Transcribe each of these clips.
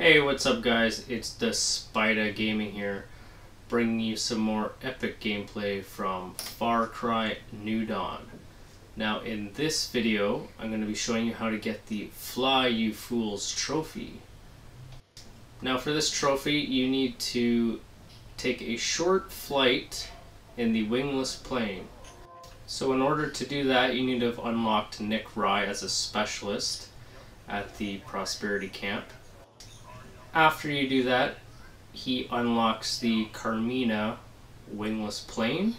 Hey, what's up guys? It's the Spyda Gaming here, bringing you some more epic gameplay from Far Cry New Dawn. Now in this video, I'm going to be showing you how to get the Fly You Fools trophy. Now for this trophy, you need to take a short flight in the wingless plane. So in order to do that, you need to have unlocked Nick Rye as a specialist at the Prosperity Camp. After you do that, he unlocks the Carmina wingless plane,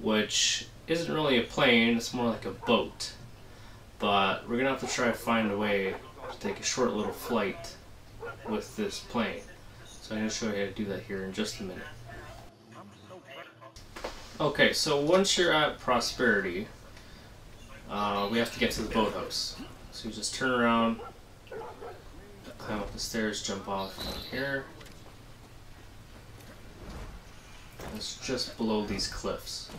which isn't really a plane, it's more like a boat. But we're gonna have to try to find a way to take a short little flight with this plane. So I'm gonna show you how to do that here in just a minute. Okay, so once you're at Prosperity, uh, we have to get to the boathouse. So you just turn around, climb up the stairs, jump off down here. It's just below these cliffs.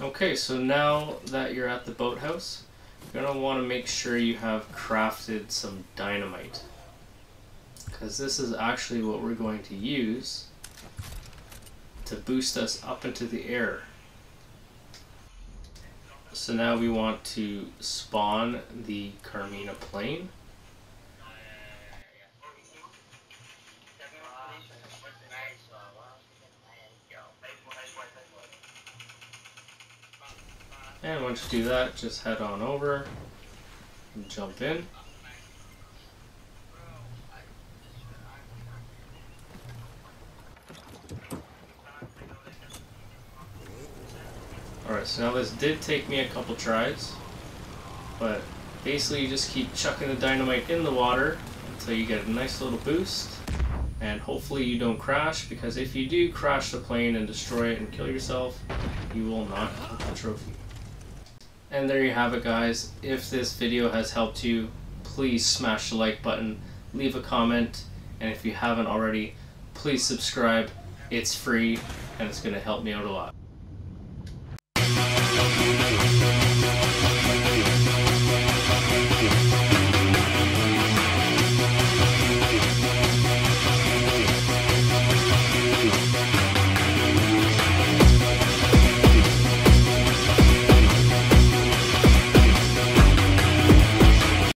Okay, so now that you're at the boathouse, you're going to want to make sure you have crafted some dynamite. Because this is actually what we're going to use to boost us up into the air. So now we want to spawn the Carmina plane. And once you do that, just head on over and jump in. Alright, so now this did take me a couple tries, but basically you just keep chucking the dynamite in the water until you get a nice little boost, and hopefully you don't crash, because if you do crash the plane and destroy it and kill yourself, you will not get the trophy. And there you have it guys. If this video has helped you, please smash the like button, leave a comment, and if you haven't already, please subscribe. It's free and it's going to help me out a lot.